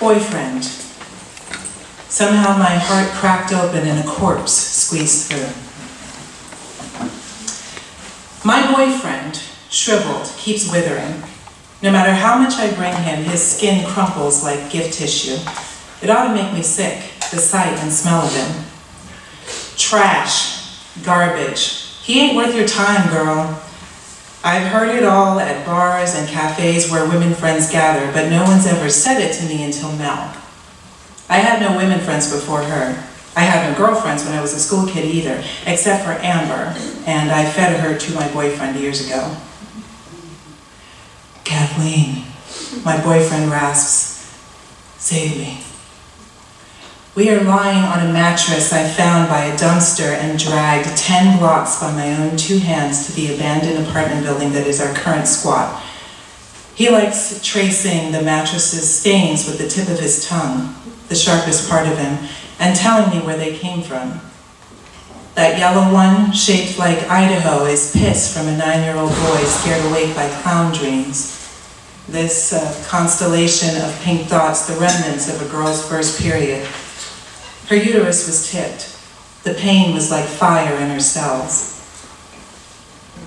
Boyfriend. Somehow my heart cracked open and a corpse squeezed through. My boyfriend, shriveled, keeps withering. No matter how much I bring him, his skin crumples like gift tissue. It ought to make me sick, the sight and smell of him. Trash, garbage. He ain't worth your time, girl. I've heard it all at bars and cafes where women friends gather, but no one's ever said it to me until Mel. I had no women friends before her. I had no girlfriends when I was a school kid either, except for Amber, and I fed her to my boyfriend years ago. Kathleen, my boyfriend rasps, save me. We are lying on a mattress I found by a dumpster and dragged 10 blocks by my own two hands to the abandoned apartment building that is our current squat. He likes tracing the mattress's stains with the tip of his tongue, the sharpest part of him, and telling me where they came from. That yellow one, shaped like Idaho, is piss from a nine-year-old boy scared awake by clown dreams. This uh, constellation of pink dots, the remnants of a girl's first period. Her uterus was tipped. The pain was like fire in her cells.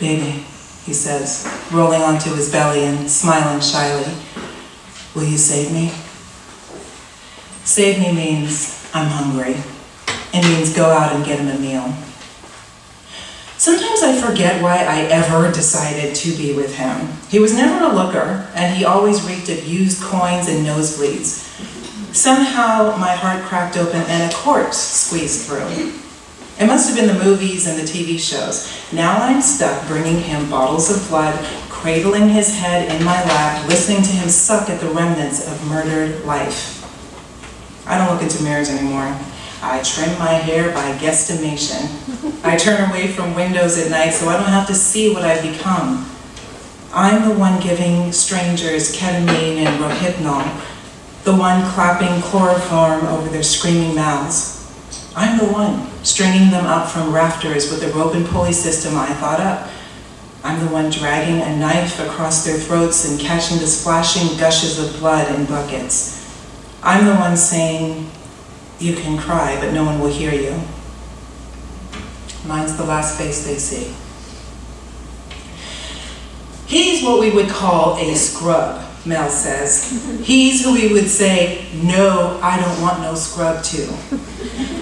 Baby, he says, rolling onto his belly and smiling shyly. Will you save me? Save me means I'm hungry. It means go out and get him a meal. Sometimes I forget why I ever decided to be with him. He was never a looker, and he always reeked of used coins and nosebleeds. Somehow my heart cracked open and a corpse squeezed through. It must have been the movies and the TV shows. Now I'm stuck bringing him bottles of blood, cradling his head in my lap, listening to him suck at the remnants of murdered life. I don't look into mirrors anymore. I trim my hair by guesstimation. I turn away from windows at night so I don't have to see what I've become. I'm the one giving strangers ketamine and rohypnol, the one clapping chloroform over their screaming mouths. I'm the one stringing them up from rafters with the rope and pulley system I thought up. I'm the one dragging a knife across their throats and catching the splashing gushes of blood in buckets. I'm the one saying, you can cry, but no one will hear you. Mine's the last face they see. He's what we would call a scrub, Mel says. He's who we would say, no, I don't want no scrub to.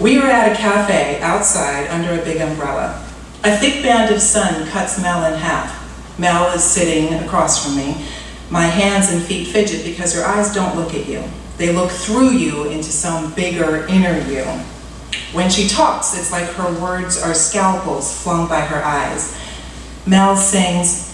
We are at a cafe outside under a big umbrella. A thick band of sun cuts Mel in half. Mel is sitting across from me. My hands and feet fidget because her eyes don't look at you. They look through you into some bigger inner you. When she talks, it's like her words are scalpels flung by her eyes. Mel sings,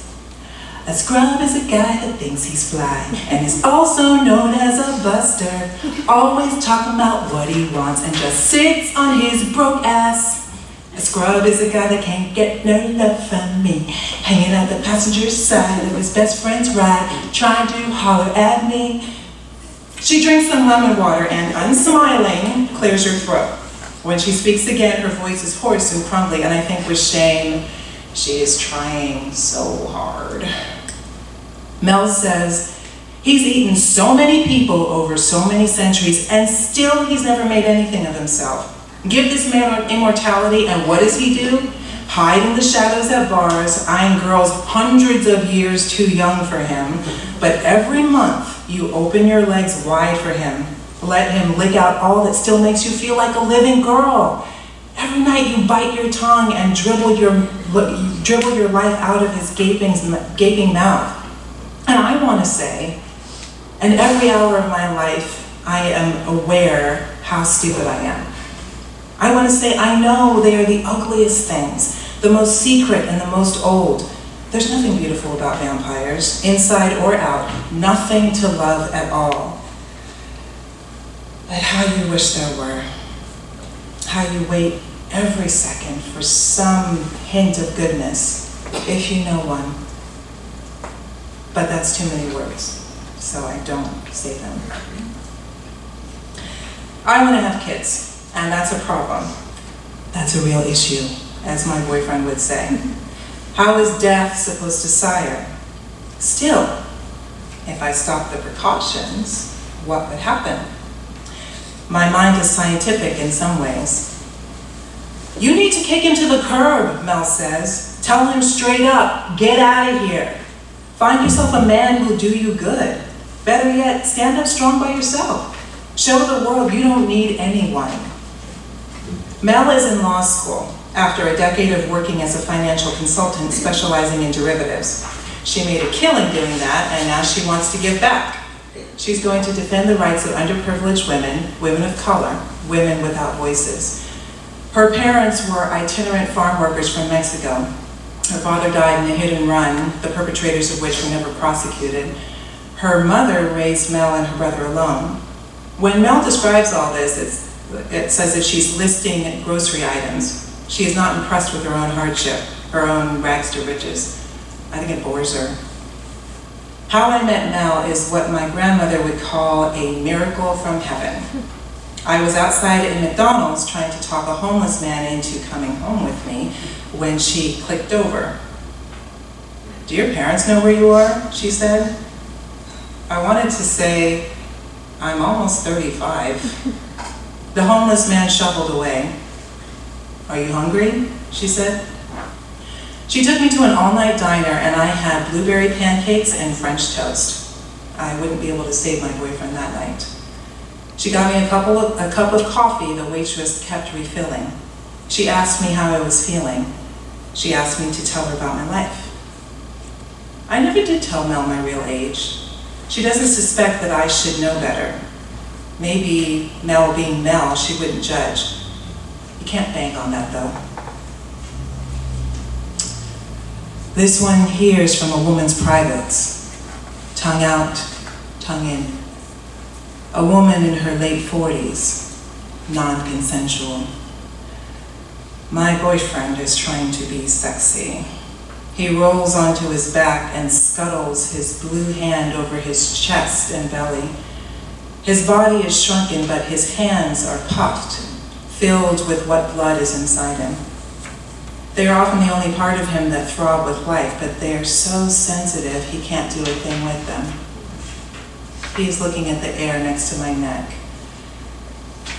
a scrub is a guy that thinks he's fly and is also known as a buster. Always talking about what he wants and just sits on his broke ass. A scrub is a guy that can't get no love from me. Hanging at the passenger side of his best friend's ride, trying to holler at me. She drinks some lemon water and, unsmiling, clears her throat. When she speaks again, her voice is hoarse and crumbly, and I think with shame, she is trying so hard. Mel says, he's eaten so many people over so many centuries, and still he's never made anything of himself. Give this man immortality, and what does he do? Hide in the shadows at bars, eyeing girls hundreds of years too young for him. But every month, you open your legs wide for him. Let him lick out all that still makes you feel like a living girl. Every night you bite your tongue and dribble your, dribble your life out of his gaping, gaping mouth. And I want to say, and every hour of my life, I am aware how stupid I am. I want to say, I know they are the ugliest things, the most secret and the most old. There's nothing beautiful about vampires, inside or out, nothing to love at all. But how you wish there were. How you wait every second for some hint of goodness, if you know one. But that's too many words, so I don't say them. I want to have kids, and that's a problem. That's a real issue, as my boyfriend would say. How is death supposed to sire? Still, if I stop the precautions, what would happen. My mind is scientific in some ways. You need to kick him to the curb, Mel says. Tell him straight up, get out of here. Find yourself a man who'll do you good. Better yet, stand up strong by yourself. Show the world you don't need anyone. Mel is in law school after a decade of working as a financial consultant specializing in derivatives. She made a killing doing that, and now she wants to give back. She's going to defend the rights of underprivileged women, women of color, women without voices. Her parents were itinerant farm workers from Mexico. Her father died in a hit and run, the perpetrators of which were never prosecuted. Her mother raised Mel and her brother alone. When Mel describes all this, it says that she's listing grocery items. She is not impressed with her own hardship, her own rags to riches. I think it bores her. How I met Mel is what my grandmother would call a miracle from heaven. I was outside at McDonald's trying to talk a homeless man into coming home with me when she clicked over. Do your parents know where you are? She said. I wanted to say, I'm almost 35. The homeless man shuffled away. Are you hungry? She said. She took me to an all-night diner and I had blueberry pancakes and French toast. I wouldn't be able to save my boyfriend that night. She got me a, couple of, a cup of coffee the waitress kept refilling. She asked me how I was feeling. She asked me to tell her about my life. I never did tell Mel my real age. She doesn't suspect that I should know better. Maybe Mel being Mel, she wouldn't judge. You can't bank on that though. This one here is from a woman's privates. Tongue out, tongue in. A woman in her late 40s, non-consensual. My boyfriend is trying to be sexy. He rolls onto his back and scuttles his blue hand over his chest and belly. His body is shrunken, but his hands are puffed, filled with what blood is inside him. They are often the only part of him that throb with life, but they are so sensitive he can't do a thing with them. He is looking at the air next to my neck.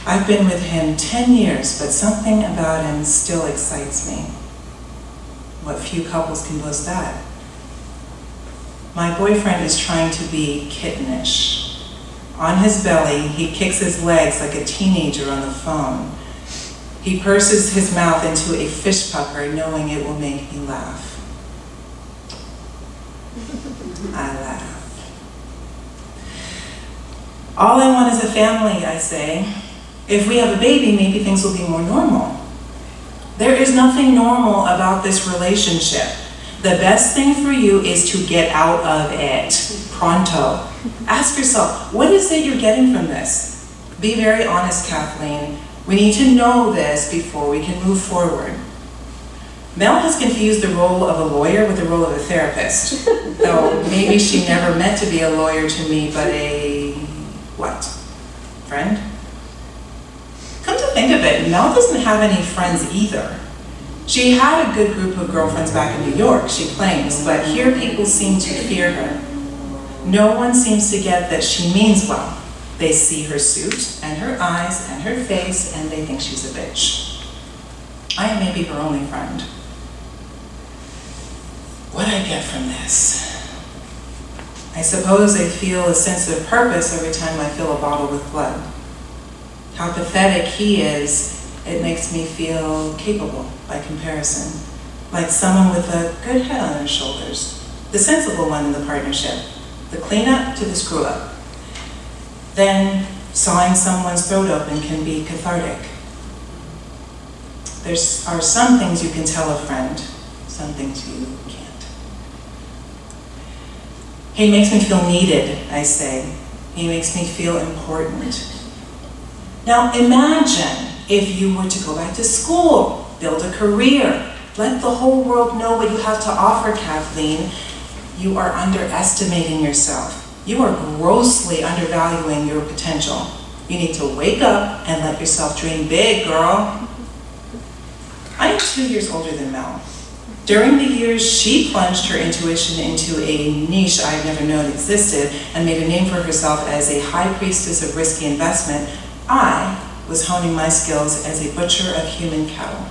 I've been with him 10 years, but something about him still excites me. What few couples can boast that? My boyfriend is trying to be kittenish. On his belly, he kicks his legs like a teenager on the phone. He purses his mouth into a fish pucker, knowing it will make me laugh. I laugh. All I want is a family, I say. If we have a baby, maybe things will be more normal. There is nothing normal about this relationship. The best thing for you is to get out of it. Pronto. Ask yourself, what is it you're getting from this? Be very honest, Kathleen. We need to know this before we can move forward. Mel has confused the role of a lawyer with the role of a therapist. Though maybe she never meant to be a lawyer to me, but a, what, friend? Mel doesn't have any friends either. She had a good group of girlfriends back in New York, she claims, but here people seem to fear her. No one seems to get that she means well. They see her suit and her eyes and her face and they think she's a bitch. I am maybe her only friend. What I get from this? I suppose I feel a sense of purpose every time I fill a bottle with blood. How pathetic he is, it makes me feel capable by comparison, like someone with a good head on their shoulders, the sensible one in the partnership, the cleanup to the screw up. Then sawing someone's throat open can be cathartic. There are some things you can tell a friend, some things you can't. He makes me feel needed, I say. He makes me feel important. Now imagine if you were to go back to school, build a career, let the whole world know what you have to offer, Kathleen. You are underestimating yourself. You are grossly undervaluing your potential. You need to wake up and let yourself dream big, girl. I am two years older than Mel. During the years, she plunged her intuition into a niche I'd never known existed and made a name for herself as a high priestess of risky investment. I was honing my skills as a butcher of human cattle.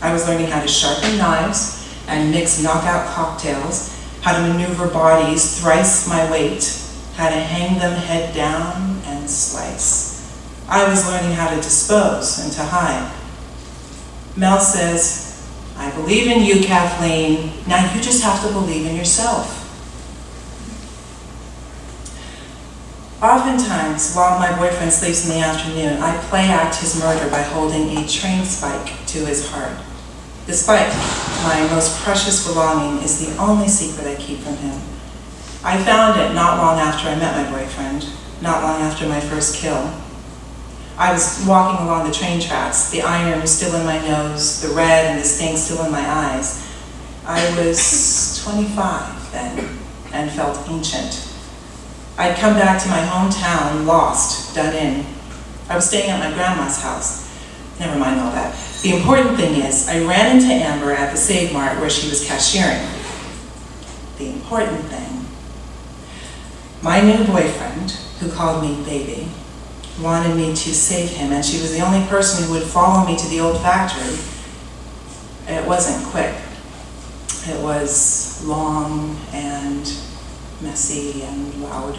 I was learning how to sharpen knives and mix knockout cocktails, how to maneuver bodies thrice my weight, how to hang them head down and slice. I was learning how to dispose and to hide. Mel says, I believe in you, Kathleen. Now you just have to believe in yourself. Oftentimes, while my boyfriend sleeps in the afternoon, I play act his murder by holding a train spike to his heart. The spike, my most precious belonging, is the only secret I keep from him. I found it not long after I met my boyfriend, not long after my first kill. I was walking along the train tracks, the iron still in my nose, the red and the sting still in my eyes. I was 25 then and felt ancient. I'd come back to my hometown, lost, done in. I was staying at my grandma's house. Never mind all that. The important thing is, I ran into Amber at the Save Mart where she was cashiering. The important thing. My new boyfriend, who called me baby, wanted me to save him, and she was the only person who would follow me to the old factory. It wasn't quick. It was long and messy and loud.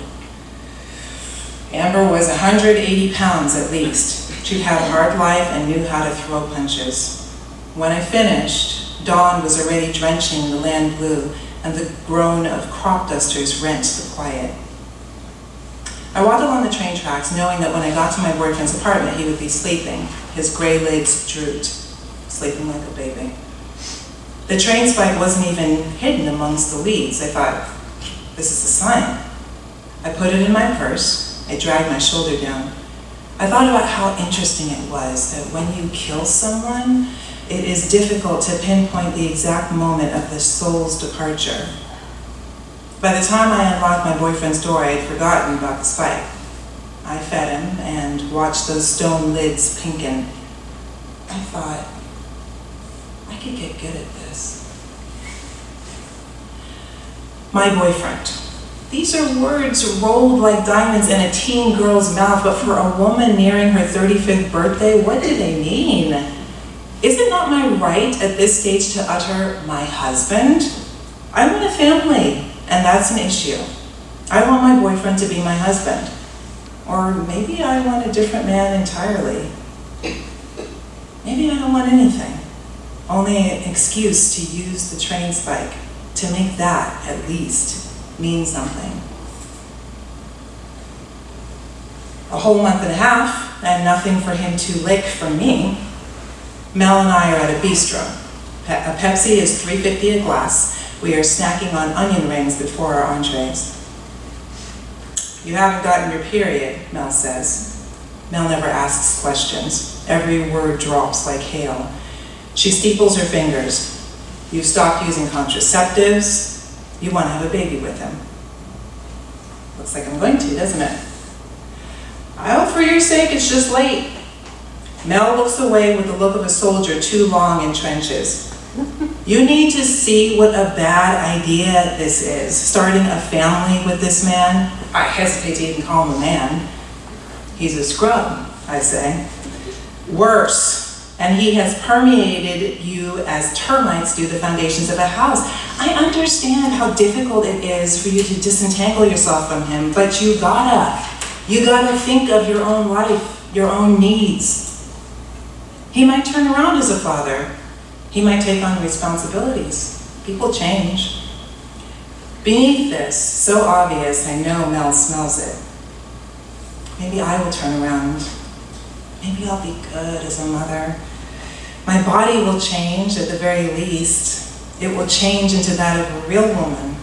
Amber was 180 pounds at least. She'd had a hard life and knew how to throw punches. When I finished, dawn was already drenching the land blue, and the groan of crop dusters rent the quiet. I walked along the train tracks knowing that when I got to my boyfriend's apartment, he would be sleeping. His gray lids drooped, sleeping like a baby. The train spike wasn't even hidden amongst the weeds. I thought, this is a sign. I put it in my purse. I dragged my shoulder down. I thought about how interesting it was that when you kill someone, it is difficult to pinpoint the exact moment of the soul's departure. By the time I unlocked my boyfriend's door, I had forgotten about the spike. I fed him and watched those stone lids pinken. I thought, I could get good at this. My boyfriend. These are words rolled like diamonds in a teen girl's mouth, but for a woman nearing her 35th birthday, what do they mean? Is it not my right at this stage to utter my husband? I want a family. And that's an issue. I want my boyfriend to be my husband. Or maybe I want a different man entirely. Maybe I don't want anything. Only an excuse to use the train spike, to make that, at least, mean something. A whole month and a half, and nothing for him to lick from me. Mel and I are at a bistro. A Pepsi is 3.50 a glass, we are snacking on onion rings before our entrees. You haven't gotten your period, Mel says. Mel never asks questions. Every word drops like hail. She steeples her fingers. You've stopped using contraceptives. You want to have a baby with him. Looks like I'm going to, doesn't it? I hope for your sake it's just late. Mel looks away with the look of a soldier too long in trenches. You need to see what a bad idea this is, starting a family with this man. I hesitate to even call him a man. He's a scrub, I say. Worse, and he has permeated you as termites do the foundations of a house. I understand how difficult it is for you to disentangle yourself from him, but you gotta. You gotta think of your own life, your own needs. He might turn around as a father, he might take on responsibilities. People change. Beneath this, so obvious, I know Mel smells it. Maybe I will turn around. Maybe I'll be good as a mother. My body will change at the very least. It will change into that of a real woman.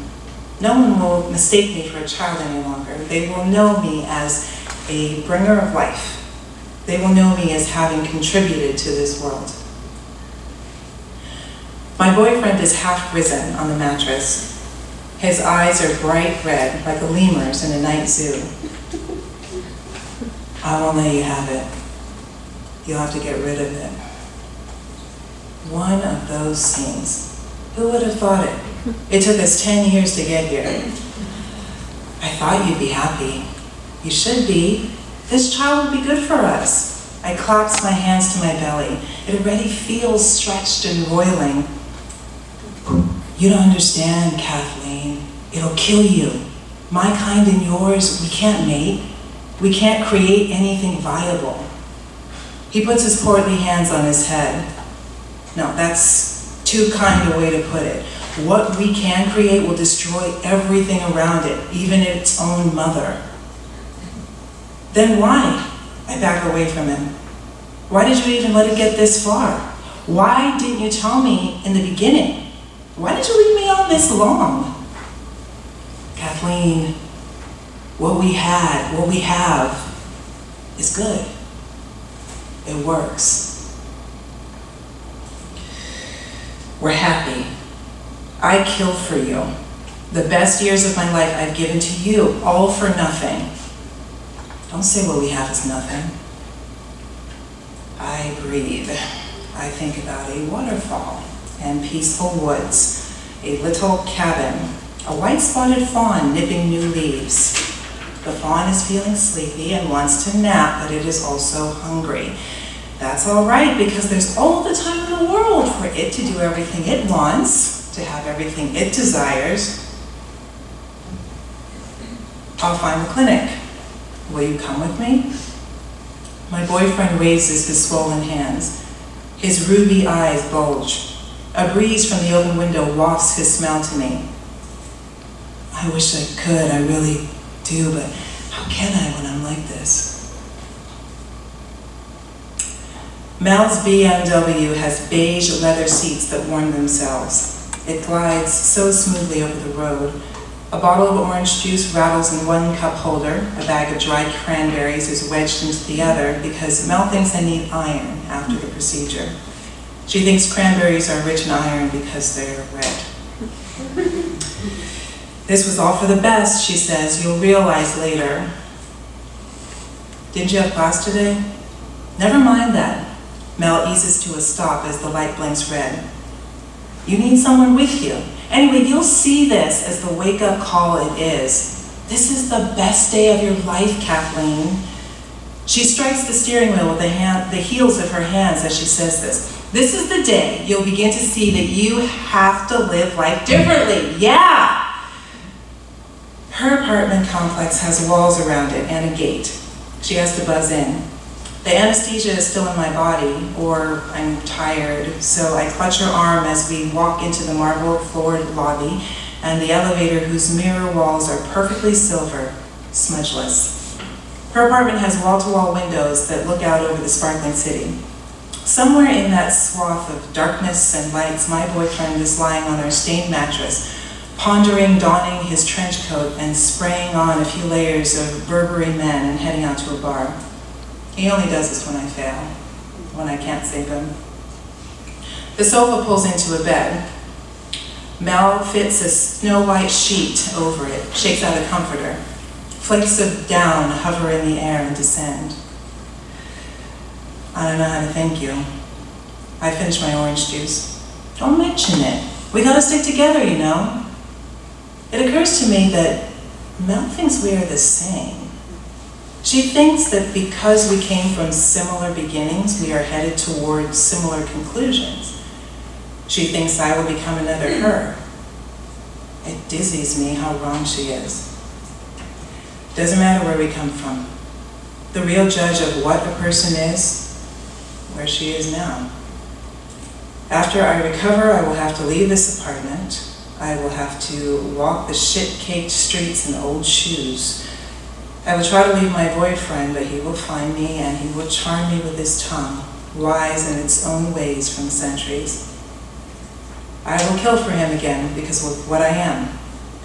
No one will mistake me for a child any longer. They will know me as a bringer of life. They will know me as having contributed to this world. My boyfriend is half risen on the mattress. His eyes are bright red, like a lemur's in a night zoo. I won't let you have it. You'll have to get rid of it. One of those scenes. Who would have thought it? It took us 10 years to get here. I thought you'd be happy. You should be. This child would be good for us. I clasped my hands to my belly. It already feels stretched and roiling. You don't understand, Kathleen. It'll kill you. My kind and yours, we can't mate. We can't create anything viable. He puts his portly hands on his head. No, that's too kind a way to put it. What we can create will destroy everything around it, even its own mother. Then why? I back away from him. Why did you even let it get this far? Why didn't you tell me in the beginning? Why did you leave me on this long? Kathleen, what we had, what we have, is good. It works. We're happy. I kill for you. The best years of my life I've given to you, all for nothing. Don't say what we have is nothing. I breathe. I think about a waterfall and peaceful woods, a little cabin, a white spotted fawn nipping new leaves. The fawn is feeling sleepy and wants to nap, but it is also hungry. That's all right because there's all the time in the world for it to do everything it wants, to have everything it desires. I'll find the clinic. Will you come with me? My boyfriend raises his swollen hands. His ruby eyes bulge. A breeze from the open window wafts his smell to me. I wish I could, I really do, but how can I when I'm like this? Mel's BMW has beige leather seats that warm themselves. It glides so smoothly over the road. A bottle of orange juice rattles in one cup holder. A bag of dried cranberries is wedged into the other because Mel thinks I need iron after the procedure. She thinks cranberries are rich in iron because they're red. This was all for the best, she says. You'll realize later. Didn't you have class today? Never mind that. Mel eases to a stop as the light blinks red. You need someone with you. Anyway, you'll see this as the wake-up call it is. This is the best day of your life, Kathleen. She strikes the steering wheel with the, hand, the heels of her hands as she says this. This is the day you'll begin to see that you have to live life differently. Yeah! Her apartment complex has walls around it and a gate. She has to buzz in. The anesthesia is still in my body, or I'm tired, so I clutch her arm as we walk into the marble floored lobby and the elevator whose mirror walls are perfectly silver, smudgeless. Her apartment has wall-to-wall -wall windows that look out over the sparkling city. Somewhere in that swath of darkness and lights, my boyfriend is lying on our stained mattress, pondering donning his trench coat and spraying on a few layers of Burberry men and heading out to a bar. He only does this when I fail, when I can't save him. The sofa pulls into a bed. Mel fits a snow white sheet over it, shakes out a comforter. Flakes of down hover in the air and descend. I don't know how to thank you. I finish my orange juice. Don't mention it. We gotta stick together, you know. It occurs to me that Mel thinks we are the same. She thinks that because we came from similar beginnings, we are headed towards similar conclusions. She thinks I will become another her. It dizzies me how wrong she is. Doesn't matter where we come from. The real judge of what a person is, where she is now. After I recover, I will have to leave this apartment. I will have to walk the shit-caked streets in old shoes I will try to leave my boyfriend, but he will find me and he will charm me with his tongue, wise in its own ways from centuries. I will kill for him again because of what I am,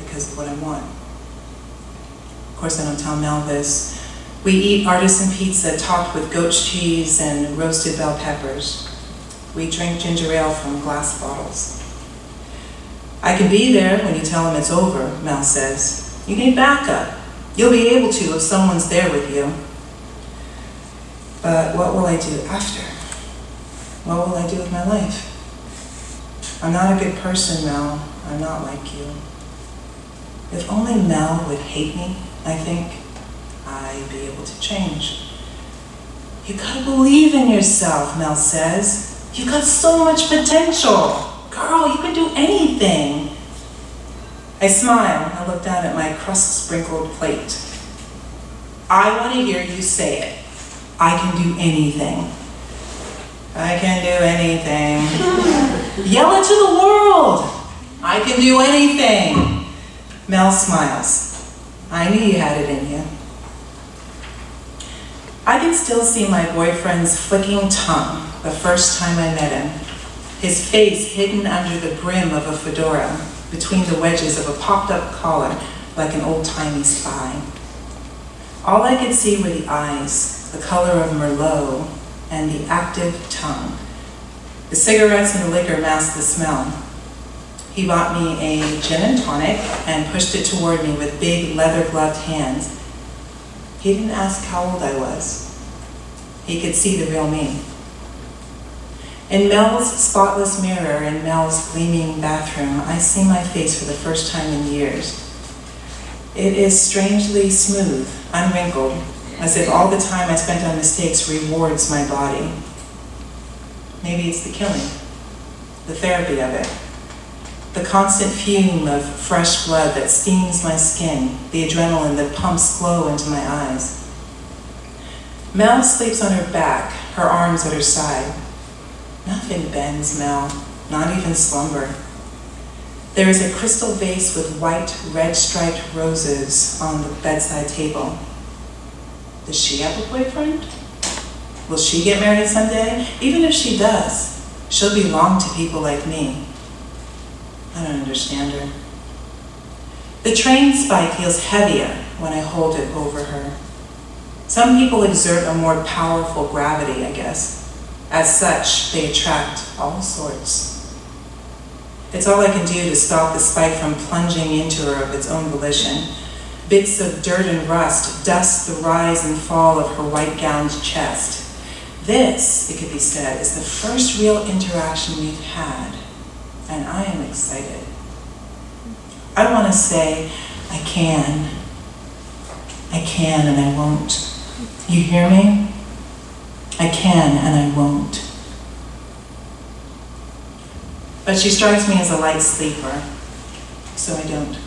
because of what I want. Of course, I don't tell Mel this. We eat artisan pizza topped with goat cheese and roasted bell peppers. We drink ginger ale from glass bottles. I can be there when you tell him it's over, Mel says. You need backup. You'll be able to if someone's there with you. But what will I do after? What will I do with my life? I'm not a good person, Mel. I'm not like you. If only Mel would hate me, I think, I'd be able to change. You gotta believe in yourself, Mel says. You got so much potential. Girl, you can do anything. I smile. I look down at my crust-sprinkled plate. I want to hear you say it. I can do anything. I can do anything. Yell it to the world. I can do anything. Mel smiles. I knew you had it in you. I can still see my boyfriend's flicking tongue the first time I met him, his face hidden under the brim of a fedora, between the wedges of a popped-up collar like an old-timey spy. All I could see were the eyes, the color of Merlot, and the active tongue. The cigarettes and the liquor masked the smell. He bought me a gin and tonic and pushed it toward me with big leather-gloved hands he didn't ask how old I was. He could see the real me. In Mel's spotless mirror in Mel's gleaming bathroom, I see my face for the first time in years. It is strangely smooth, unwrinkled, as if all the time I spent on mistakes rewards my body. Maybe it's the killing, the therapy of it the constant fume of fresh blood that steams my skin, the adrenaline that pumps glow into my eyes. Mel sleeps on her back, her arms at her side. Nothing bends Mel, not even slumber. There is a crystal vase with white, red-striped roses on the bedside table. Does she have a boyfriend? Will she get married someday? Even if she does, she'll belong to people like me. I don't understand her. The train spike feels heavier when I hold it over her. Some people exert a more powerful gravity, I guess. As such, they attract all sorts. It's all I can do to stop the spike from plunging into her of its own volition. Bits of dirt and rust dust the rise and fall of her white-gowned chest. This, it could be said, is the first real interaction we've had and I am excited. I want to say, I can. I can and I won't. You hear me? I can and I won't. But she strikes me as a light sleeper, so I don't.